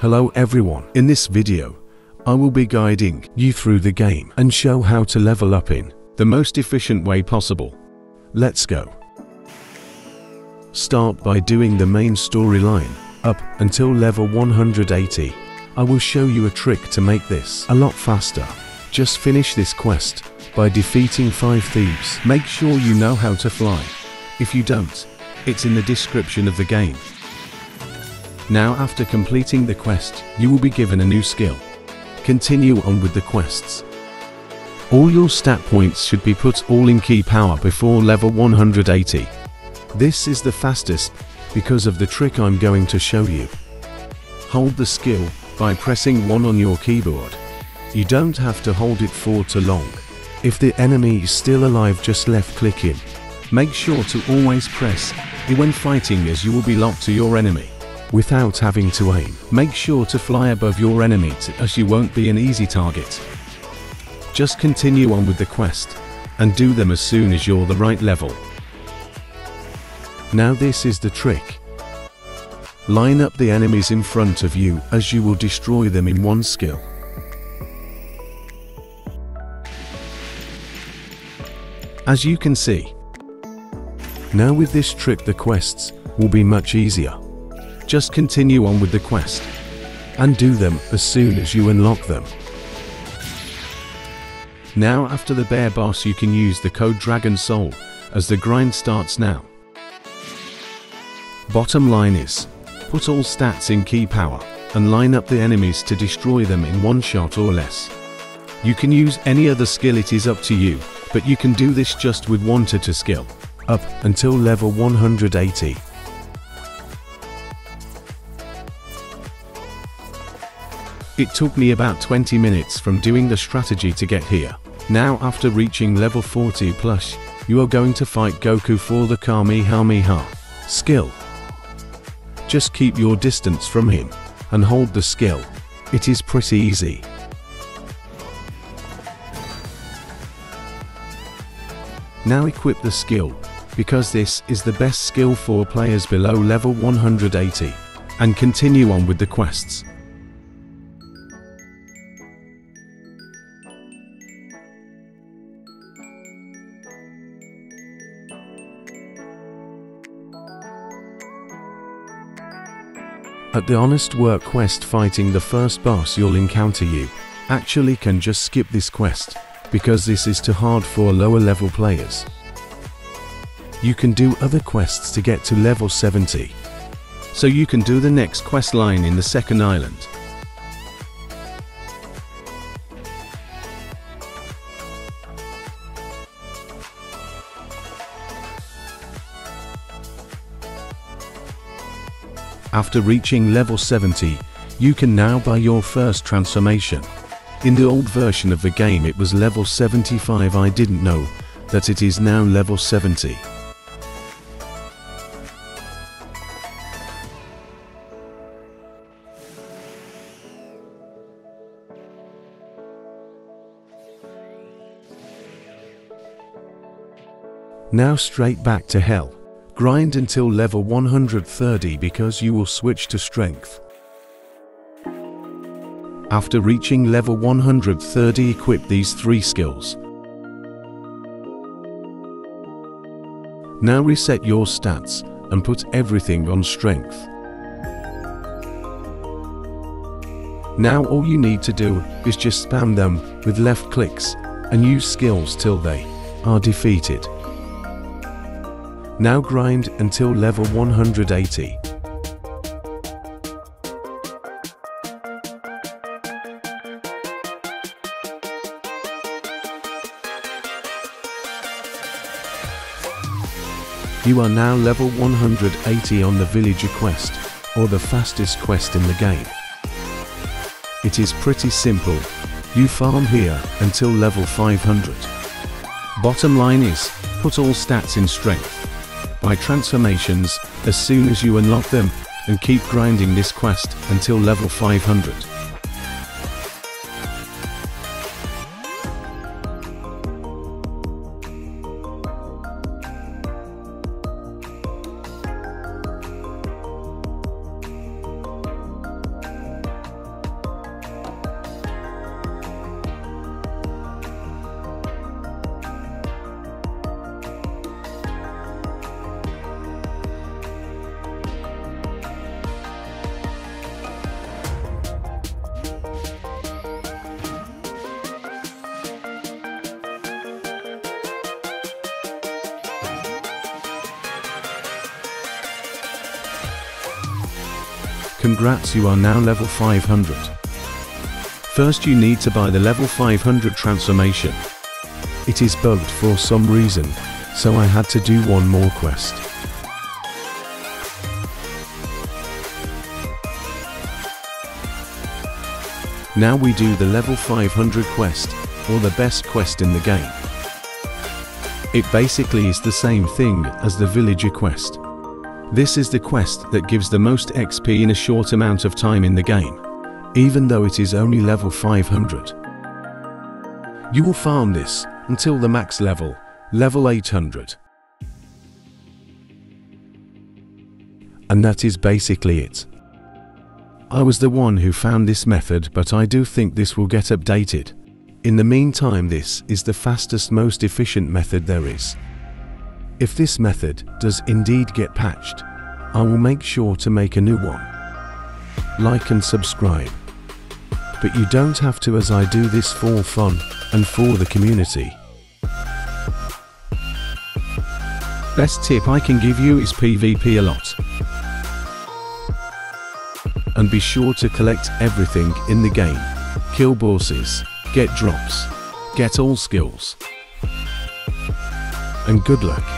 Hello everyone, in this video, I will be guiding you through the game and show how to level up in the most efficient way possible. Let's go. Start by doing the main storyline up until level 180. I will show you a trick to make this a lot faster. Just finish this quest by defeating 5 thieves. Make sure you know how to fly. If you don't, it's in the description of the game. Now after completing the quest, you will be given a new skill. Continue on with the quests. All your stat points should be put all in ki power before level 180. This is the fastest because of the trick I'm going to show you. Hold the skill by pressing 1 on your keyboard. You don't have to hold it for too long. If the enemy is still alive just left click him. Make sure to always press E when fighting as you will be locked to your enemy. Without having to aim, make sure to fly above your enemy as you won't be an easy target. Just continue on with the quest, and do them as soon as you're the right level. Now this is the trick. Line up the enemies in front of you as you will destroy them in one skill. As you can see. Now with this trick the quests will be much easier. Just continue on with the quest and do them as soon as you unlock them. Now after the bear boss you can use the code Dragon Soul as the grind starts now. Bottom line is, put all stats in ki power and line up the enemies to destroy them in one shot or less. You can use any other skill it is up to you, but you can do this just with one to skill, up until level 180. It took me about 20 minutes from doing the strategy to get here. Now after reaching level 40 plus, you are going to fight Goku for the Kamehameha skill. Just keep your distance from him and hold the skill. It is pretty easy. Now equip the skill, because this is the best skill for players below level 180, and continue on with the quests. At the Honest Work quest fighting the first boss you'll encounter you actually can just skip this quest because this is too hard for lower level players. You can do other quests to get to level 70. So you can do the next quest line in the second island. After reaching level 70, you can now buy your first transformation. In the old version of the game it was level 75 I didn't know that it is now level 70. Now straight back to hell. Grind until level 130 because you will switch to strength. After reaching level 130 equip these three skills. Now reset your stats and put everything on strength. Now all you need to do is just spam them with left clicks and use skills till they are defeated. Now grind until level 180. You are now level 180 on the villager quest, or the fastest quest in the game. It is pretty simple. You farm here until level 500. Bottom line is, put all stats in strength. Buy transformations, as soon as you unlock them, and keep grinding this quest until level 500. Congrats you are now level 500. First you need to buy the level 500 transformation. It is bugged for some reason, so I had to do one more quest. Now we do the level 500 quest, or the best quest in the game. It basically is the same thing as the villager quest. This is the quest that gives the most XP in a short amount of time in the game, even though it is only level 500. You will farm this until the max level, level 800. And that is basically it. I was the one who found this method but I do think this will get updated. In the meantime this is the fastest most efficient method there is. If this method does indeed get patched, I will make sure to make a new one. Like and subscribe. But you don't have to as I do this for fun and for the community. Best tip I can give you is PvP a lot and be sure to collect everything in the game. Kill bosses, get drops, get all skills. And good luck.